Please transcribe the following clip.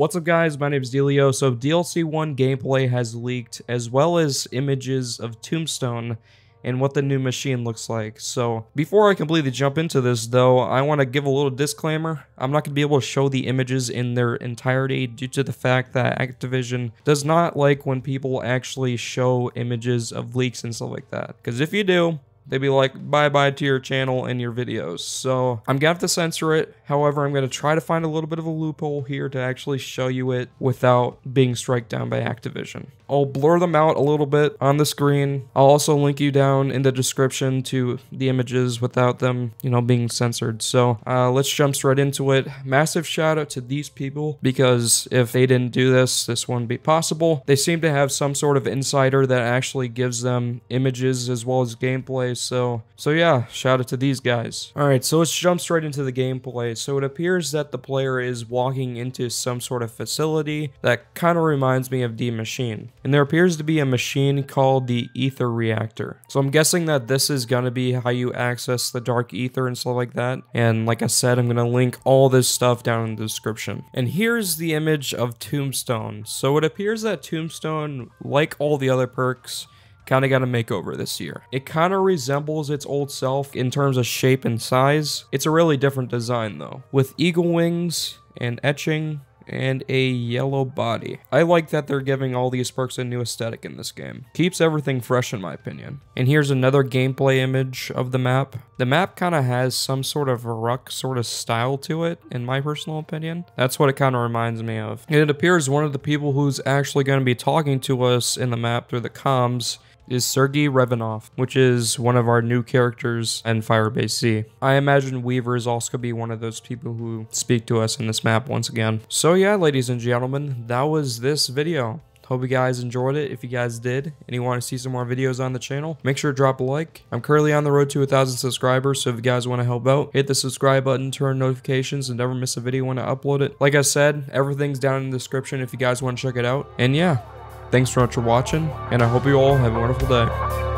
What's up guys, my name is Delio. So DLC 1 gameplay has leaked as well as images of Tombstone and what the new machine looks like. So before I completely jump into this though, I want to give a little disclaimer. I'm not going to be able to show the images in their entirety due to the fact that Activision does not like when people actually show images of leaks and stuff like that. Because if you do, they'd be like, bye bye to your channel and your videos. So I'm gonna have to censor it. However, I'm gonna try to find a little bit of a loophole here to actually show you it without being struck down by Activision. I'll blur them out a little bit on the screen. I'll also link you down in the description to the images without them, you know, being censored. So uh, let's jump straight into it. Massive shout out to these people because if they didn't do this, this wouldn't be possible. They seem to have some sort of insider that actually gives them images as well as gameplay so, so yeah, shout out to these guys. All right, so let's jump straight into the gameplay. So it appears that the player is walking into some sort of facility that kind of reminds me of Die Maschine. And there appears to be a machine called the Aether Reactor. So I'm guessing that this is going to be how you access the Dark Aether and stuff like that. And like I said, I'm going to link all this stuff down in the description. And here's the image of Tombstone. So it appears that Tombstone, like all the other perks, kind of got a makeover this year. It kind of resembles its old self in terms of shape and size. It's a really different design though, with eagle wings and etching and a yellow body. I like that they're giving all these perks a new aesthetic in this game. Keeps everything fresh in my opinion. And here's another gameplay image of the map. The map kind of has some sort of ruck sort of style to it, in my personal opinion. That's what it kind of reminds me of. And it appears one of the people who's actually going to be talking to us in the map through the comms is Sergei Ravenov, which is one of our new characters in Firebase Z. I imagine Weaver is also going to be one of those people who speak to us in this map once again. So yeah, ladies and gentlemen, that was this video. Hope you guys enjoyed it. If you guys did and you want to see some more videos on the channel, make sure to drop a like. I'm currently on the road to a thousand subscribers, so if you guys want to help out, hit the subscribe button, turn notifications, and never miss a video when I upload it. Like I said, everything's down in the description if you guys want to check it out. And yeah, Thanks so much for watching, and I hope you all have a wonderful day.